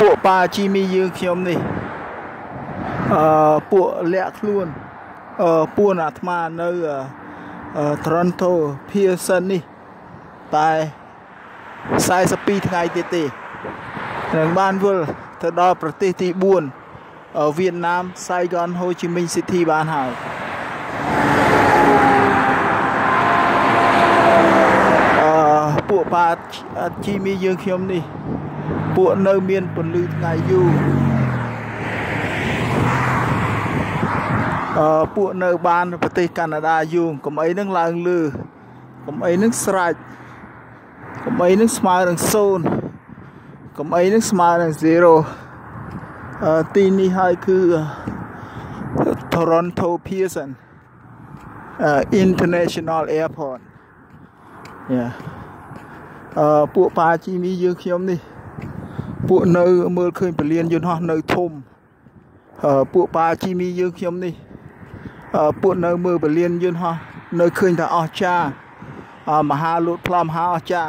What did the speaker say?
អឺពួកប៉ាជីមីយើងខ្ញុំនេះអឺពួកលាក់ខ្លួនអឺពួនអាត្មានៅអឺ Toronto Pearson នេះតែ42ថ្ងៃទៀតទេនឹងបានវិលទៅដល់ប្រទេសទី4វៀតណាម Saigon Ho Chi Minh City បានហើយអឺពួកប៉ាជីមីយើងខ្ញុំនេះ ពួកនៅមានពន្លឺថ្ងៃយូរអឺពួកនៅបានប្រទេសកាណាដាយូរកុំអីនឹងឡើងលើកុំអីនឹងស្រេចកុំអីនឹងស្មើនឹង0កុំអីនឹងស្មើនឹង0អឺទីនេះហើយគឺ Toronto Pearson uh, International Airport យ៉ាអឺពួកប៉ាជីមីយើងខ្ញុំនេះ ពួកនៅមើលឃើញពលានយន្តហោះនៅធំអឺពួកប៉ាជីមីយើងខ្ញុំនេះអឺពួកនៅមើលពលានយន្តហោះនៅឃើញថាអស់ចាមហាលូតផ្លំហាអស់ចា